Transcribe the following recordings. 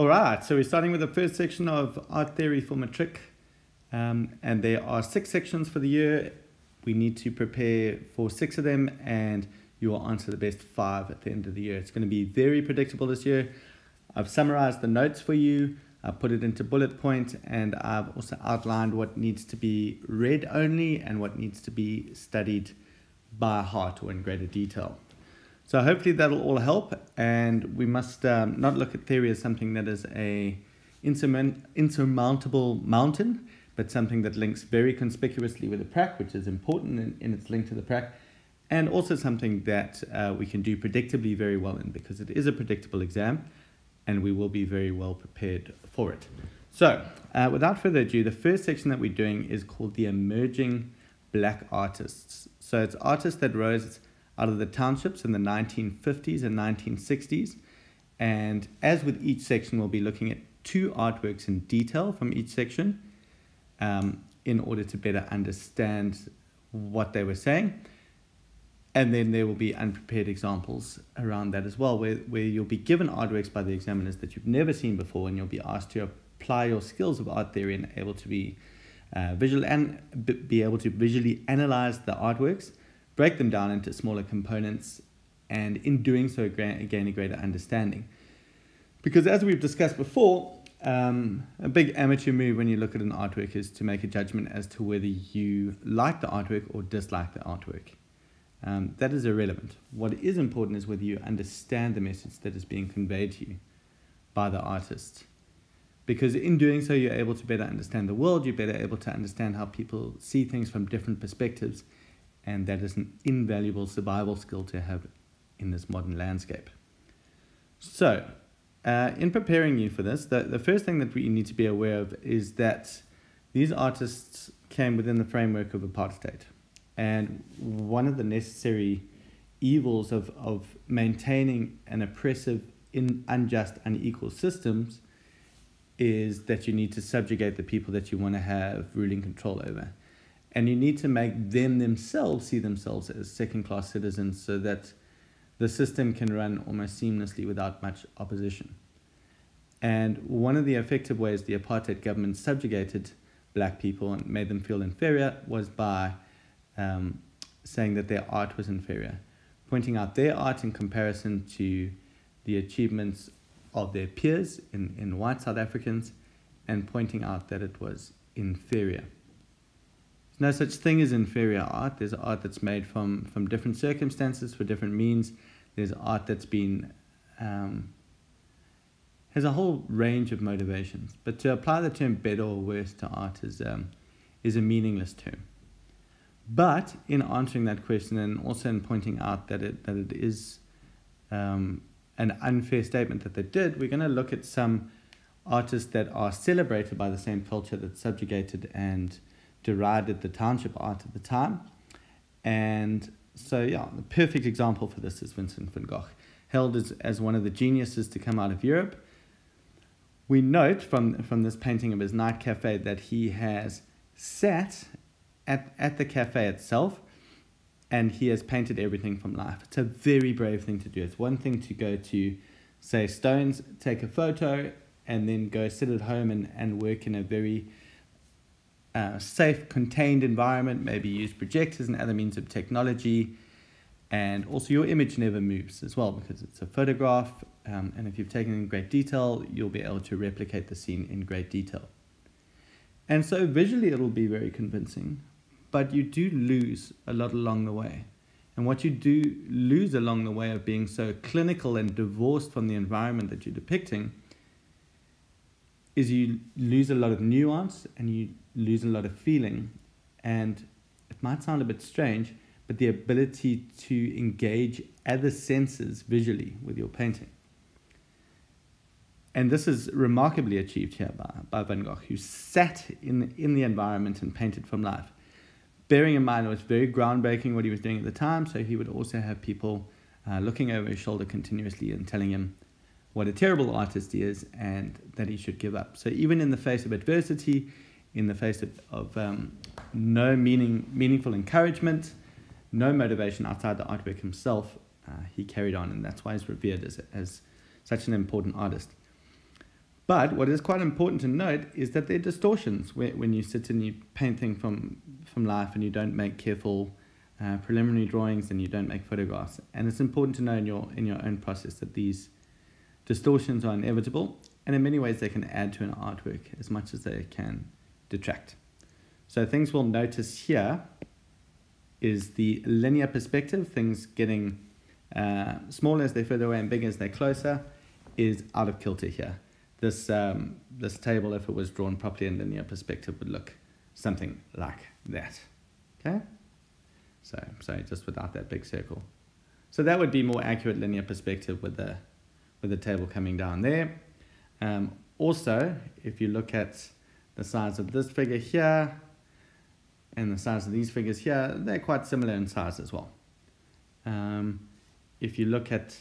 All right, so we're starting with the first section of art theory for matric, um, and there are six sections for the year. We need to prepare for six of them, and you will answer the best five at the end of the year. It's going to be very predictable this year. I've summarized the notes for you. I've put it into bullet points, point, and I've also outlined what needs to be read only and what needs to be studied by heart or in greater detail. So hopefully that'll all help, and we must um, not look at theory as something that is a insurmountable mountain, but something that links very conspicuously with the prac, which is important in, in its link to the prac, and also something that uh, we can do predictably very well in because it is a predictable exam, and we will be very well prepared for it. So, uh, without further ado, the first section that we're doing is called the emerging black artists. So it's artists that rose out of the townships in the 1950s and 1960s. And as with each section, we'll be looking at two artworks in detail from each section um, in order to better understand what they were saying. And then there will be unprepared examples around that as well, where, where you'll be given artworks by the examiners that you've never seen before, and you'll be asked to apply your skills of art theory and able to be uh, visual and be able to visually analyze the artworks break them down into smaller components, and in doing so, gain a greater understanding. Because as we've discussed before, um, a big amateur move when you look at an artwork is to make a judgment as to whether you like the artwork or dislike the artwork. Um, that is irrelevant. What is important is whether you understand the message that is being conveyed to you by the artist. Because in doing so, you're able to better understand the world, you're better able to understand how people see things from different perspectives, and that is an invaluable survival skill to have in this modern landscape. So, uh, in preparing you for this, the, the first thing that we need to be aware of is that these artists came within the framework of apartheid. And one of the necessary evils of, of maintaining an oppressive, in, unjust, unequal systems is that you need to subjugate the people that you want to have ruling control over. And you need to make them themselves see themselves as second class citizens so that the system can run almost seamlessly without much opposition. And one of the effective ways the apartheid government subjugated black people and made them feel inferior was by um, saying that their art was inferior, pointing out their art in comparison to the achievements of their peers in, in white South Africans and pointing out that it was inferior no such thing as inferior art. There's art that's made from, from different circumstances for different means. There's art that's been um, has a whole range of motivations. But to apply the term better or worse to art is um, is a meaningless term. But in answering that question and also in pointing out that it that it is um, an unfair statement that they did, we're going to look at some artists that are celebrated by the same culture that subjugated and derided the township art at the time. And so, yeah, the perfect example for this is Vincent van Gogh, held as, as one of the geniuses to come out of Europe. We note from, from this painting of his night cafe that he has sat at, at the cafe itself and he has painted everything from life. It's a very brave thing to do. It's one thing to go to, say, Stones, take a photo, and then go sit at home and, and work in a very uh, safe, contained environment, maybe use projectors and other means of technology. And also, your image never moves as well because it's a photograph. Um, and if you've taken in great detail, you'll be able to replicate the scene in great detail. And so, visually, it'll be very convincing, but you do lose a lot along the way. And what you do lose along the way of being so clinical and divorced from the environment that you're depicting is you lose a lot of nuance and you lose a lot of feeling. And it might sound a bit strange, but the ability to engage other senses visually with your painting. And this is remarkably achieved here by, by Van Gogh, who sat in, in the environment and painted from life. Bearing in mind it was very groundbreaking what he was doing at the time, so he would also have people uh, looking over his shoulder continuously and telling him what a terrible artist he is and that he should give up. So even in the face of adversity, in the face of, of um, no meaning, meaningful encouragement, no motivation outside the artwork himself, uh, he carried on, and that's why he's revered as, as such an important artist. But what is quite important to note is that there are distortions when you sit and you painting from, from life and you don't make careful uh, preliminary drawings and you don't make photographs. And it's important to know in your, in your own process that these distortions are inevitable and in many ways they can add to an artwork as much as they can detract. So things we'll notice here is the linear perspective, things getting uh, smaller as they're further away and bigger as they're closer, is out of kilter here. This, um, this table, if it was drawn properly in linear perspective, would look something like that. Okay? So, sorry, just without that big circle. So that would be more accurate linear perspective with the, with the table coming down there. Um, also, if you look at the size of this figure here and the size of these figures here, they're quite similar in size as well. Um, if you look at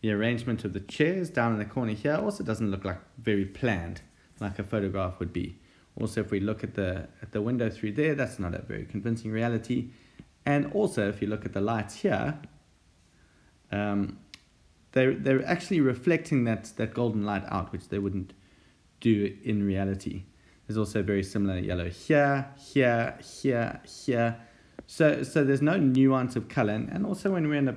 the arrangement of the chairs down in the corner here, also doesn't look like very planned, like a photograph would be. Also, if we look at the, at the window through there, that's not a very convincing reality. And also, if you look at the lights here, um, they're, they're actually reflecting that, that golden light out, which they wouldn't do in reality. There's also very similar yellow here, here, here, here. So, so there's no nuance of color. And, and also when we're in a,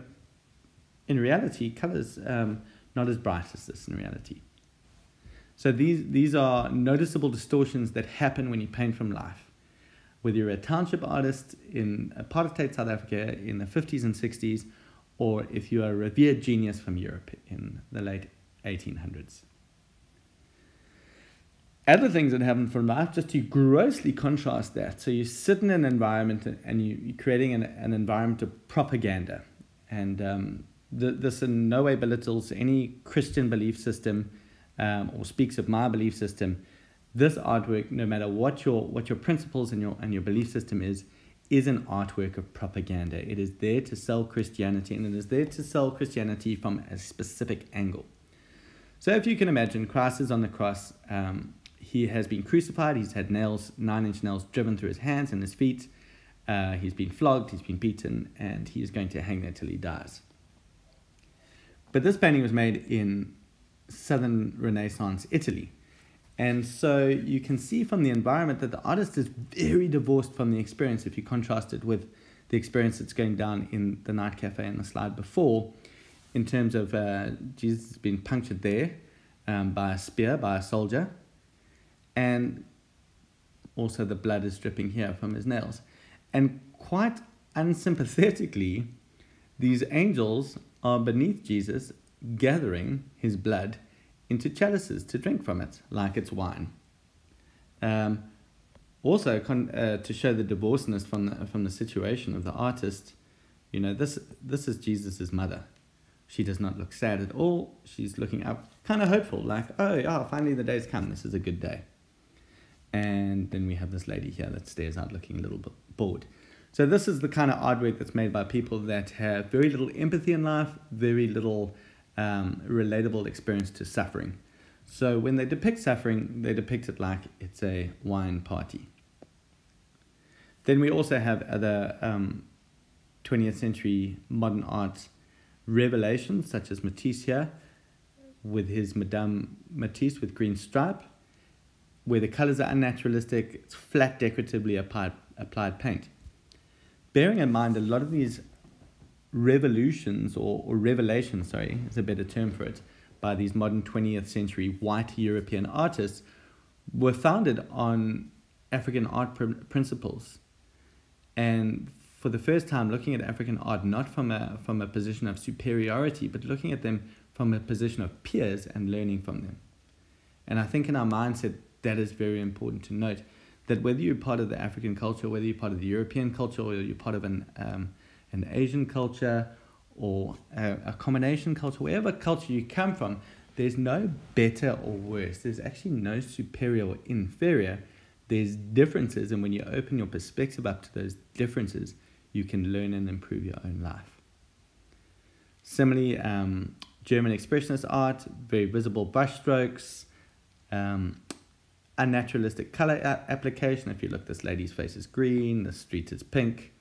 in reality, color's um, not as bright as this in reality. So these, these are noticeable distortions that happen when you paint from life. Whether you're a township artist in apartheid South Africa in the 50s and 60s, or if you are a revered genius from Europe in the late 1800s. Other things that happen from life, just to grossly contrast that. So you sit in an environment and you, are creating an, an environment of propaganda. And um, th- this in no way belittles any Christian belief system um, or speaks of my belief system. This artwork, no matter what your, what your principles and your, and your belief system is, is an artwork of propaganda. It is there to sell Christianity, and it is there to sell Christianity from a specific angle. So, if you can imagine, Christ is on the cross. Um, he has been crucified. He's had nails, nine inch nails driven through his hands and his feet. Uh, he's been flogged, he's been beaten, and he is going to hang there till he dies. But this painting was made in southern Renaissance Italy. And so you can see from the environment that the artist is very divorced from the experience if you contrast it with the experience that's going down in the night cafe in the slide before, in terms of uh, Jesus been punctured there um, by a spear, by a soldier, and also the blood is dripping here from his nails. And quite unsympathetically, these angels are beneath Jesus gathering his blood into chalices to drink from it, like it's wine. Um, also, con- uh, to show the divorcedness from the, from the situation of the artist, you know, this, this is Jesus' mother. She does not look sad at all. She's looking up, kind of hopeful, like, oh, yeah, finally the day's come. This is a good day. And then we have this lady here that stares out looking a little bit bored. So, this is the kind of artwork that's made by people that have very little empathy in life, very little um, relatable experience to suffering. So when they depict suffering, they depict it like it's a wine party. Then we also have other um, 20th century modern art revelations, such as Matisse here, with his Madame Matisse with green stripe, where the colors are unnaturalistic, it's flat, decoratively applied, applied paint. Bearing in mind a lot of these revolutions or, or revelations, sorry, is a better term for it, by these modern 20th century white European artists were founded on African art pr- principles. And for the first time, looking at African art not from a, from a position of superiority, but looking at them from a position of peers and learning from them. And I think in our mindset, that is very important to note that whether you're part of the African culture, whether you're part of the European culture, or you're part of an um, an Asian culture or a, a combination culture, wherever culture you come from, there's no better or worse. There's actually no superior or inferior. There's differences, and when you open your perspective up to those differences, you can learn and improve your own life. Similarly, um, German expressionist art, very visible brushstrokes, um, unnaturalistic color application. If you look, this lady's face is green, the street is pink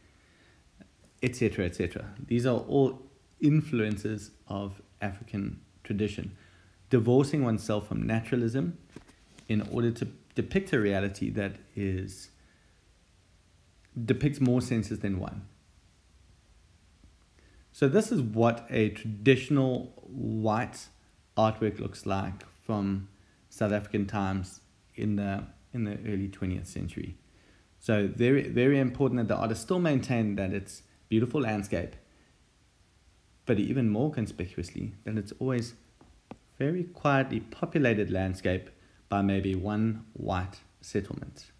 etc., etc. These are all influences of African tradition. divorcing oneself from naturalism in order to depict a reality that is depicts more senses than one. So this is what a traditional white artwork looks like from South African times in the in the early 20th century. So very very important that the artist still maintain that it's beautiful landscape, but even more conspicuously that it's always very quietly populated landscape by maybe one white settlement.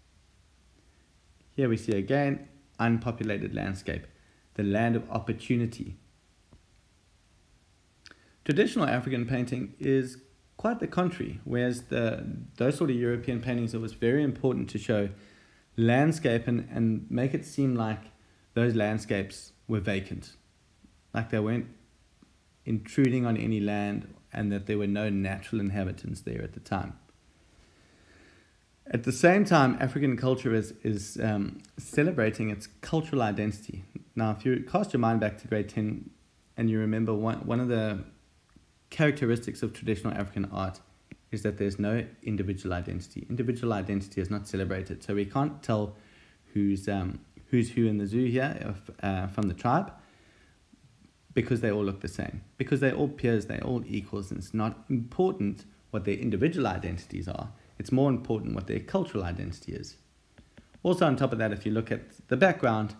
Here we see again unpopulated landscape, the land of opportunity. Traditional African painting is quite the contrary, whereas the those sort of European paintings, it was very important to show landscape and, and make it seem like those landscapes were vacant, like they weren't intruding on any land and that there were no natural inhabitants there at the time. At the same time, African culture is, is um, celebrating its cultural identity. Now, if you cast your mind back to grade 10 and you remember one, one of the characteristics of traditional African art is that there's no individual identity. Individual identity is not celebrated. So we can't tell who's, um, who's who in the zoo here uh, from the tribe because they all look the same. Because they're all peers, they're all equals, and it's not important what their individual identities are it's more important what their cultural identity is. Also, on top of that, if you look at the background,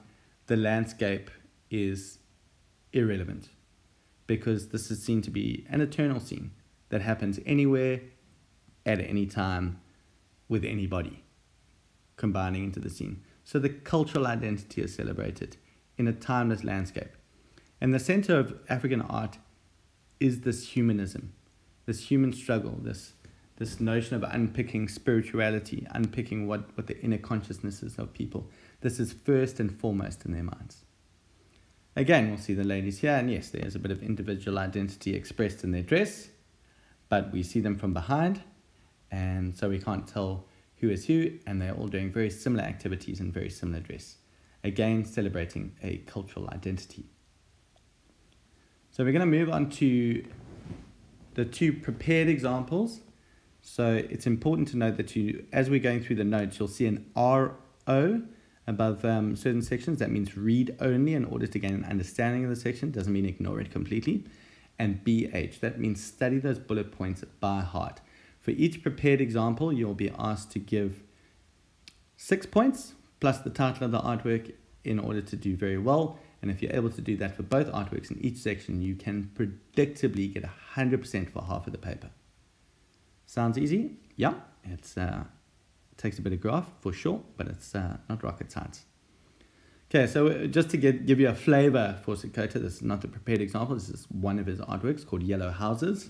the landscape is irrelevant because this is seen to be an eternal scene that happens anywhere, at any time, with anybody combining into the scene. So the cultural identity is celebrated in a timeless landscape. And the center of African art is this humanism, this human struggle, this this notion of unpicking spirituality, unpicking what, what the inner consciousnesses of people. This is first and foremost in their minds. Again, we'll see the ladies here, and yes, there's a bit of individual identity expressed in their dress, but we see them from behind, and so we can't tell who is who, and they're all doing very similar activities in very similar dress. Again, celebrating a cultural identity. So we're going to move on to the two prepared examples so it's important to note that you, as we're going through the notes, you'll see an RO above um, certain sections. That means read only in order to gain an understanding of the section. Doesn't mean ignore it completely. And BH, that means study those bullet points by heart. For each prepared example, you'll be asked to give six points plus the title of the artwork in order to do very well. And if you're able to do that for both artworks in each section, you can predictably get 100% for half of the paper. Sounds easy? Yeah, it's, uh, takes a bit of graph for sure, but it's uh, not rocket science. Okay, so uh, just to get, give you a flavor for Sekoto, this is not a prepared example, this is one of his artworks called Yellow Houses.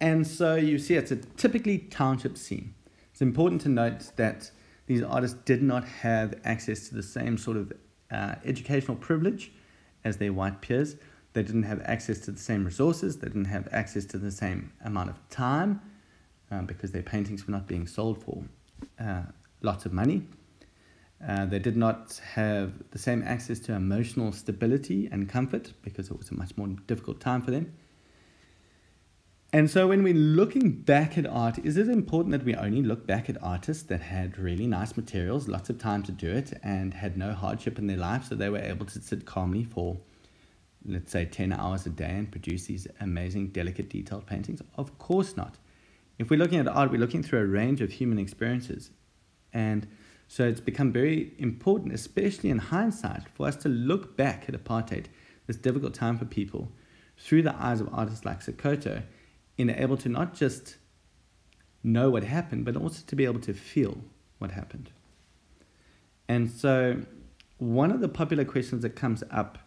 And so you see it's a typically township scene. It's important to note that these artists did not have access to the same sort of uh, educational privilege as their white peers. They didn't have access to the same resources. They didn't have access to the same amount of time um, because their paintings were not being sold for lots of money. Uh, they did not have the same access to emotional stability and comfort because it was a much more difficult time for them. And so, when we're looking back at art, is it important that we only look back at artists that had really nice materials, lots of time to do it, and had no hardship in their life, so they were able to sit calmly for, let's say, 10 hours a day and produce these amazing, delicate, detailed paintings? Of course not. If we're looking at art, we're looking through a range of human experiences. And so it's become very important, especially in hindsight, for us to look back at apartheid, this difficult time for people, through the eyes of artists like Sekoto, in able to not just know what happened, but also to be able to feel what happened. And so, one of the popular questions that comes up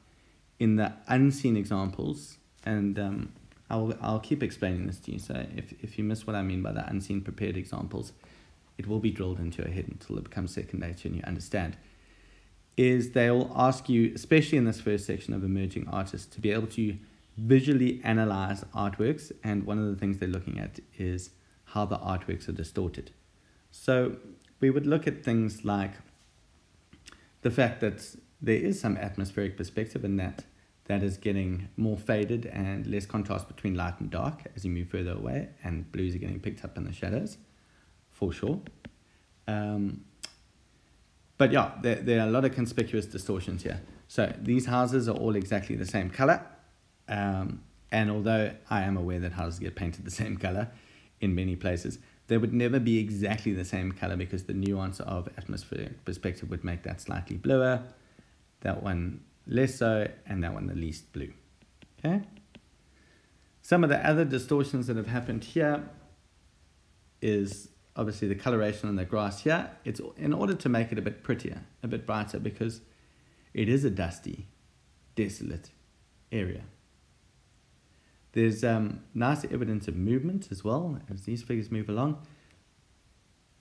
in the unseen examples, and um, I'll, I'll keep explaining this to you. So if, if you miss what I mean by the unseen prepared examples, it will be drilled into your head until it becomes second nature and you understand. Is they'll ask you, especially in this first section of emerging artists, to be able to visually analyze artworks. And one of the things they're looking at is how the artworks are distorted. So we would look at things like the fact that there is some atmospheric perspective in that that is getting more faded and less contrast between light and dark as you move further away, and blues are getting picked up in the shadows, for sure. Um, but yeah, there, there are a lot of conspicuous distortions here. So these houses are all exactly the same color. Um, and although I am aware that houses get painted the same color in many places, they would never be exactly the same color because the nuance of atmospheric perspective would make that slightly bluer, that one less so, and that one the least blue. Okay. Some of the other distortions that have happened here is obviously the coloration on the grass here. It's in order to make it a bit prettier, a bit brighter, because it is a dusty, desolate area. There's um, nice evidence of movement as well as these figures move along.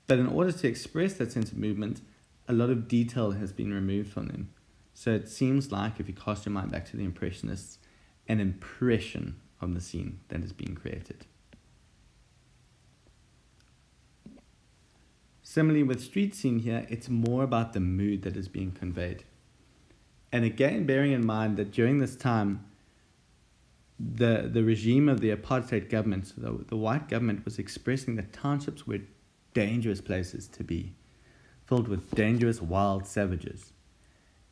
But in order to express that sense of movement, a lot of detail has been removed from them. So it seems like, if you cast your mind back to the Impressionists, an impression of the scene that is being created. Similarly, with street scene here, it's more about the mood that is being conveyed. And again, bearing in mind that during this time, the, the regime of the apartheid government, the, the white government, was expressing that townships were dangerous places to be, filled with dangerous wild savages.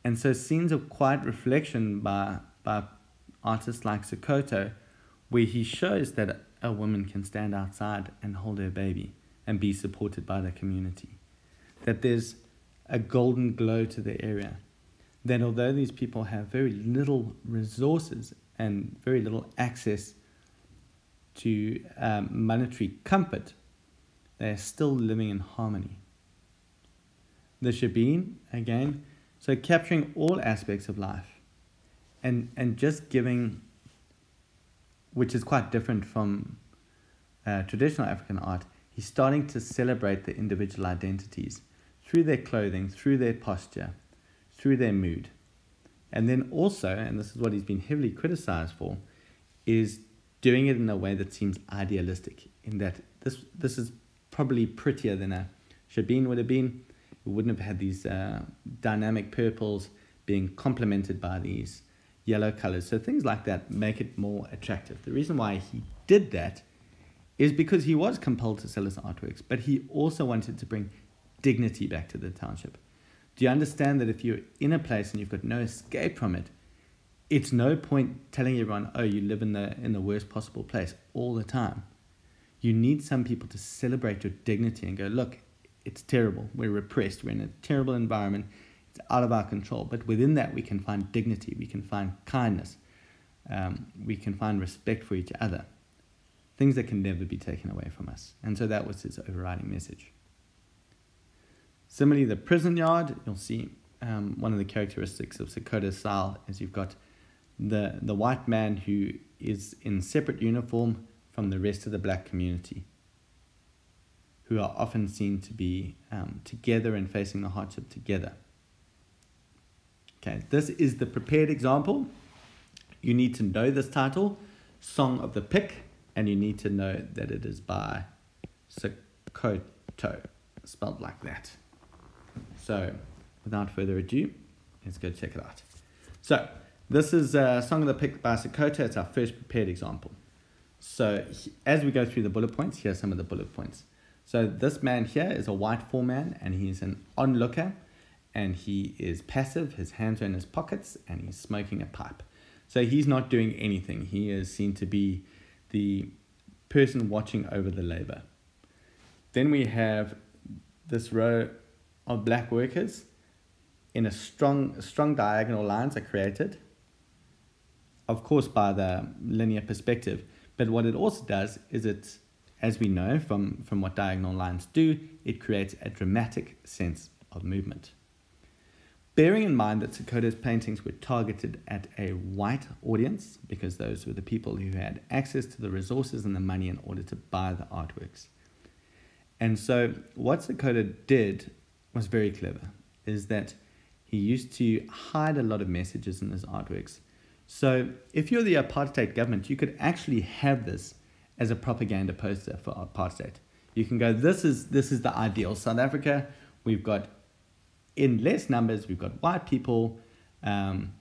And so scenes of quiet reflection by, by artists like Sekoto, where he shows that a woman can stand outside and hold her baby and be supported by the community. That there's a golden glow to the area. That although these people have very little resources and very little access to um, monetary comfort, they are still living in harmony. The Shebeen, again, so capturing all aspects of life and, and just giving, which is quite different from uh, traditional African art, he's starting to celebrate the individual identities through their clothing, through their posture, through their mood. And then also, and this is what he's been heavily criticized for, is doing it in a way that seems idealistic, in that this, this is probably prettier than a Shebeen would have been. It wouldn't have had these uh, dynamic purples being complemented by these yellow colors. So things like that make it more attractive. The reason why he did that is because he was compelled to sell his artworks, but he also wanted to bring dignity back to the township. Do you understand that if you're in a place and you've got no escape from it, it's no point telling everyone, oh, you live in the in the worst possible place all the time. You need some people to celebrate your dignity and go, look, it's terrible. We're repressed. We're in a terrible environment. It's out of our control. But within that, we can find dignity. We can find kindness. Um, we can find respect for each other. Things that can never be taken away from us. And so that was his overriding message. Similarly, the prison yard, you'll see um, one of the characteristics of Sekoto's style is you've got the, the white man who is in separate uniform from the rest of the black community, who are often seen to be um, together and facing the hardship together. Okay, this is the prepared example. You need to know this title, Song of the Pick, and you need to know that it is by Sekoto, spelled like that. So, without further ado, let's go check it out. So, this is a Song of the Pick by Sekoto. It's our first prepared example. So, as we go through the bullet points, here are some of the bullet points. So, this man here is a white foreman and he's an onlooker and he is passive. His hands are in his pockets and he's smoking a pipe. So, he's not doing anything. He is seen to be the person watching over the labor. Then we have this row of black workers in a strong, strong diagonal lines are created, of course, by the linear perspective. But what it also does is it, as we know from, from what diagonal lines do, it creates a dramatic sense of movement. Bearing in mind that Sekoto's paintings were targeted at a white audience, because those were the people who had access to the resources and the money in order to buy the artworks. And so, what Sokoto did was very clever is that he used to hide a lot of messages in his artworks. So if you're the apartheid government, you could actually have this as a propaganda poster for apartheid. You can go, this is this is the ideal South Africa. We've got in less numbers, we've got white people, um,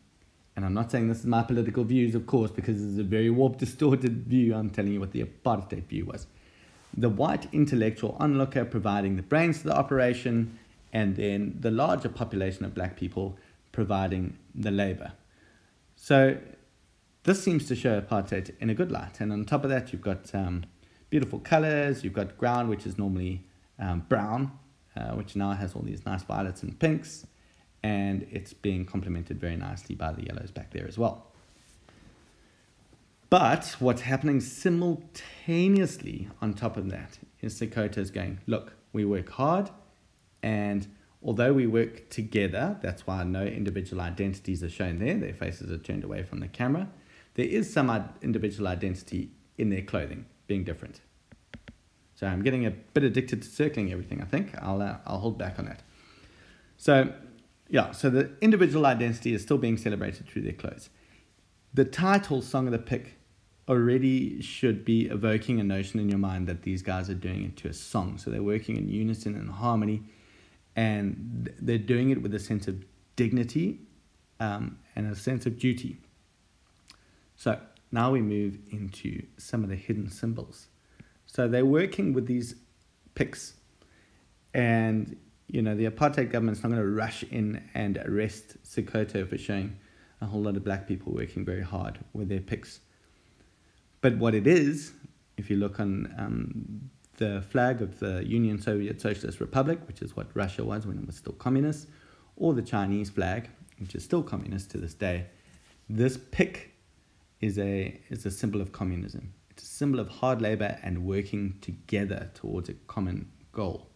and I'm not saying this is my political views, of course, because is a very warped, distorted view. I'm telling you what the apartheid view was. The white intellectual onlooker providing the brains to the operation, and then the larger population of black people providing the labor. So this seems to show apartheid in a good light. And on top of that, you've got um, beautiful colors. You've got ground, which is normally um, brown, uh, which now has all these nice violets and pinks and it's being complemented very nicely by the yellows back there as well. But what's happening simultaneously on top of that is Sekoto is going, look, we work hard, and although we work together, that's why no individual identities are shown there, their faces are turned away from the camera, there is some individual identity in their clothing being different. So I'm getting a bit addicted to circling everything, I think. I'll, uh, I'll hold back on that. So yeah, so the individual identity is still being celebrated through their clothes. The title Song of the Pick already should be evoking a notion in your mind that these guys are doing it to a song. So they're working in unison and harmony, and they're doing it with a sense of dignity um, and a sense of duty. So now we move into some of the hidden symbols. So they're working with these picks, and you know, the apartheid government's not going to rush in and arrest Sekoto for showing a whole lot of black people working very hard with their picks. But what it is, if you look on um, the flag of the Union Soviet Socialist Republic, which is what Russia was when it was still communist, or the Chinese flag, which is still communist to this day, this pick is a, is a symbol of communism. It's a symbol of hard labor and working together towards a common goal.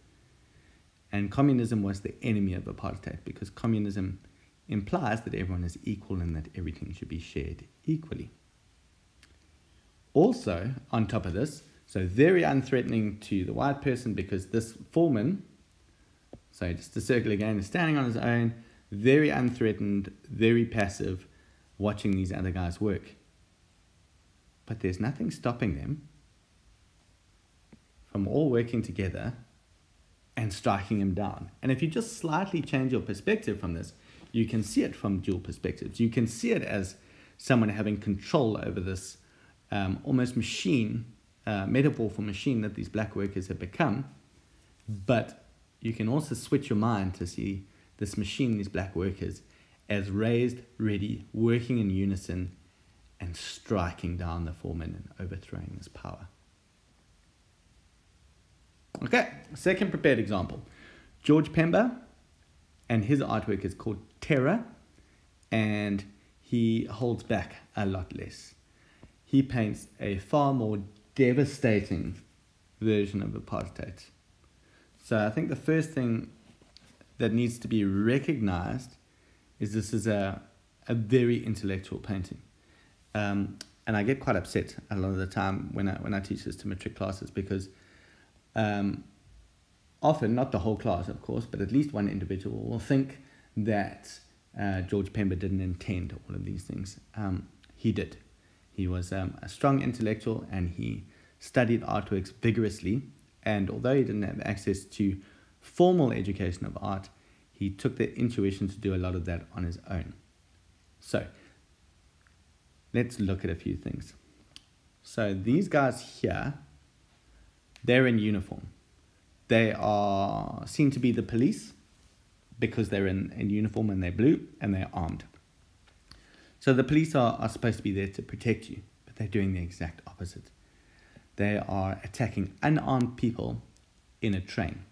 And communism was the enemy of apartheid because communism implies that everyone is equal and that everything should be shared equally. Also, on top of this, so very unthreatening to the white person because this foreman, so just to circle again, is standing on his own, very unthreatened, very passive, watching these other guys work. But there's nothing stopping them from all working together and striking him down. And if you just slightly change your perspective from this, you can see it from dual perspectives. You can see it as someone having control over this um, almost machine, uh, metaphor for machine that these black workers have become. But you can also switch your mind to see this machine, these black workers, as raised, ready, working in unison, and striking down the foreman and overthrowing his power. Okay, second prepared example. George Pemba, and his artwork is called Terror and he holds back a lot less. He paints a far more devastating version of apartheid. So I think the first thing that needs to be recognized is this is a, a very intellectual painting. Um, and I get quite upset a lot of the time when I, when I teach this to matric classes because um, often, not the whole class, of course, but at least one individual will think that uh, George Pemba didn't intend all of these things. Um, he did. He was um, a strong intellectual and he studied artworks vigorously. And although he didn't have access to formal education of art, he took the intuition to do a lot of that on his own. So, let's look at a few things. So, these guys here they're in uniform. They are seen to be the police because they're in, in uniform and they're blue and they're armed. So the police are, are supposed to be there to protect you, but they're doing the exact opposite. They are attacking unarmed people in a train.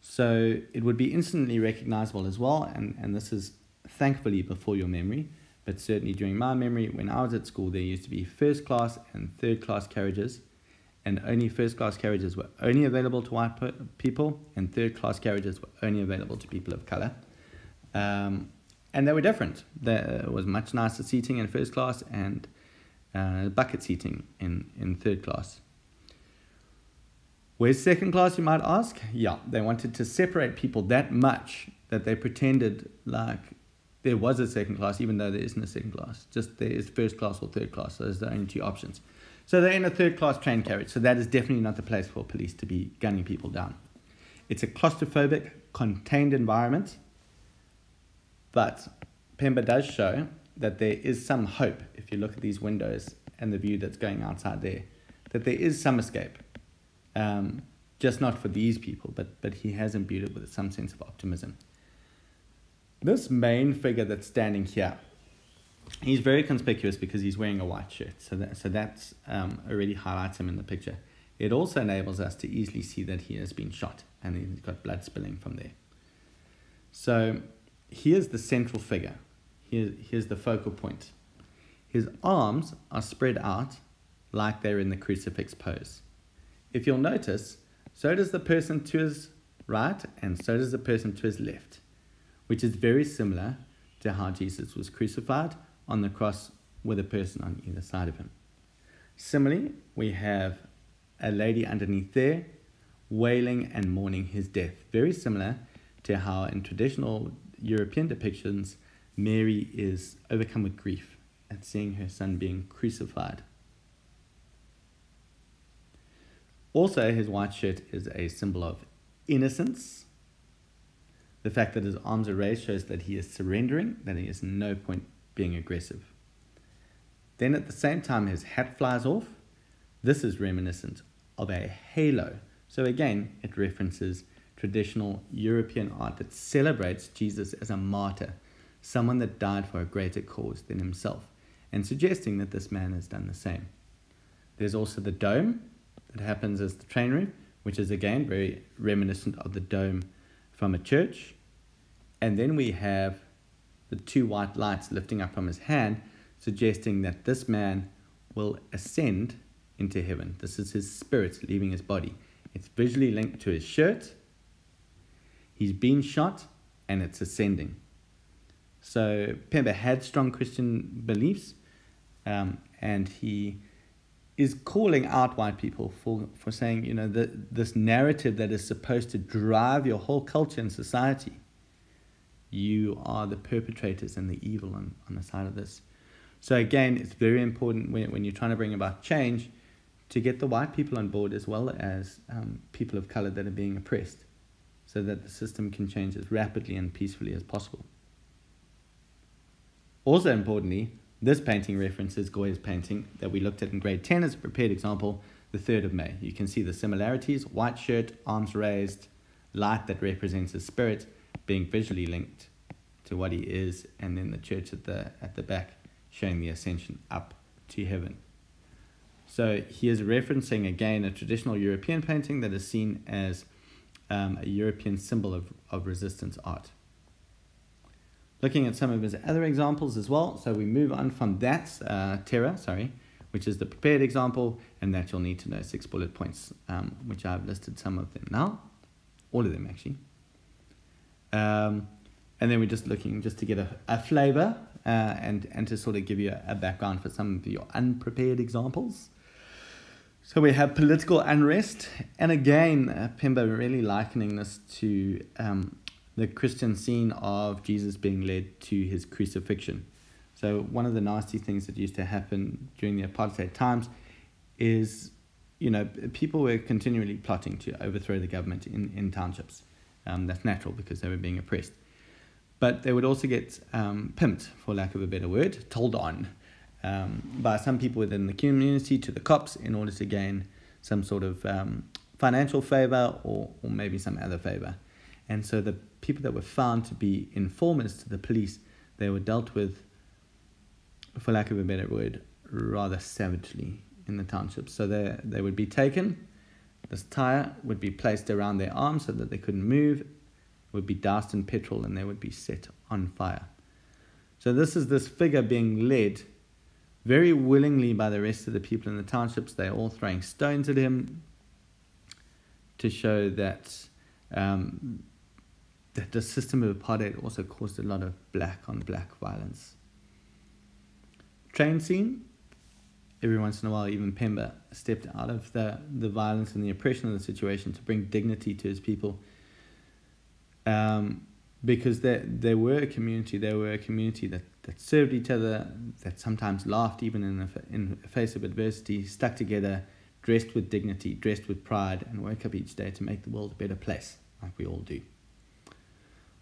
So it would be instantly recognizable as well, and, and this is thankfully before your memory, but certainly during my memory, when I was at school, there used to be first class and third class carriages and only first class carriages were only available to white people, and third class carriages were only available to people of color. Um, and they were different. There was much nicer seating in first class and uh, bucket seating in, in third class. Where's second class, you might ask? Yeah, they wanted to separate people that much that they pretended like there was a second class, even though there isn't a second class. Just there is first class or third class. Those are the only two options. So they're in a third class train carriage. So that is definitely not the place for police to be gunning people down. It's a claustrophobic, contained environment. But Pemba does show that there is some hope if you look at these windows and the view that's going outside there, that there is some escape. Um, just not for these people, but, but he has imbued it with some sense of optimism. This main figure that's standing here, he's very conspicuous because he's wearing a white shirt. So that so that's um, already highlights him in the picture. It also enables us to easily see that he has been shot and he's got blood spilling from there. So here's the central figure. Here, here's the focal point. His arms are spread out like they're in the crucifix pose. If you'll notice, so does the person to his right and so does the person to his left, which is very similar to how Jesus was crucified on the cross with a person on either side of him. Similarly, we have a lady underneath there wailing and mourning his death, very similar to how in traditional European depictions Mary is overcome with grief at seeing her son being crucified. Also, his white shirt is a symbol of innocence. The fact that his arms are raised shows that he is surrendering, that he is no point being aggressive. Then at the same time, his hat flies off. This is reminiscent of a halo. So again, it references traditional European art that celebrates Jesus as a martyr, someone that died for a greater cause than himself, and suggesting that this man has done the same. There's also the dome that happens as the train room, which is again very reminiscent of the dome from a church. And then we have the two white lights lifting up from his hand, suggesting that this man will ascend into heaven. This is his spirit leaving his body. It's visually linked to his shirt He's been shot and it's ascending. So Pemba had strong Christian beliefs um, and he is calling out white people for, for saying, you know, that this narrative that is supposed to drive your whole culture and society, you are the perpetrators and the evil on, on the side of this. So again, it's very important when, when you're trying to bring about change to get the white people on board as well as um, people of color that are being oppressed so that the system can change as rapidly and peacefully as possible. Also importantly, this painting references Goya's painting that we looked at in grade 10 as a prepared example, the 3rd of May. You can see the similarities, white shirt, arms raised, light that represents his spirit being visually linked to what he is, and then the church at the, at the back showing the ascension up to heaven. So he is referencing again a traditional European painting that is seen as um, a European symbol of, of resistance art. Looking at some of his other examples as well, so we move on from that uh, terror, sorry, which is the prepared example, and that you'll need to know six bullet points, um, which I've listed some of them now, all of them actually. Um, and then we're just looking just to get a, a flavor uh, and, and to sort of give you a, a background for some of your unprepared examples. So we have political unrest, and again, uh, Pemba really likening this to um, the Christian scene of Jesus being led to his crucifixion. So one of the nasty things that used to happen during the apartheid times is, you know, people were continually plotting to overthrow the government in, in townships. Um, that's natural because they were being oppressed. But they would also get um, pimped, for lack of a better word, told on um, by some people within the community to the cops in order to gain some sort of um, financial favor or, or maybe some other favor. And so the people that were found to be informers to the police, they were dealt with, for lack of a better word, rather savagely in the township. So they, they would be taken, this tire would be placed around their arm so that they couldn't move, it would be doused in petrol, and they would be set on fire. So this is this figure being led very willingly by the rest of the people in the townships. They're all throwing stones at him to show that um, that the system of apartheid also caused a lot of black on black violence. Train scene. Every once in a while, even Pemba stepped out of the, the violence and the oppression of the situation to bring dignity to his people. Um, because they, they were a community, they were a community that that served each other, that sometimes laughed even in the, in the face of adversity, stuck together, dressed with dignity, dressed with pride, and woke up each day to make the world a better place, like we all do.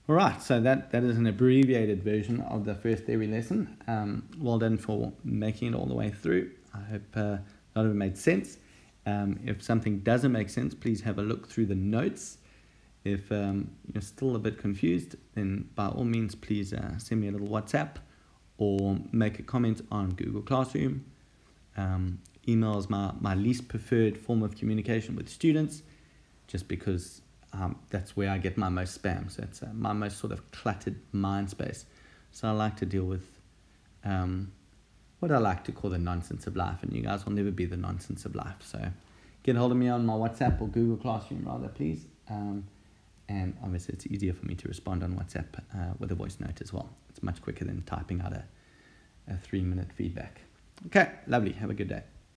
All right, so that, that is an abbreviated version of the first theory lesson. Um, well done for making it all the way through. I hope uh, a lot of it made sense. Um, if something doesn't make sense, please have a look through the notes. If um, you're still a bit confused, then by all means, please uh, send me a little WhatsApp or make a comment on Google Classroom. Um, email is my, my least preferred form of communication with students just because um, that's where I get my most spam. So it's uh, my most sort of cluttered mind space. So I like to deal with um, what I like to call the nonsense of life, and you guys will never be the nonsense of life. So get hold of me on my WhatsApp or Google Classroom, rather, please. Um, and obviously, it's easier for me to respond on WhatsApp uh, with a voice note as well. It's much quicker than typing out a, a three minute feedback. Okay, lovely. Have a good day.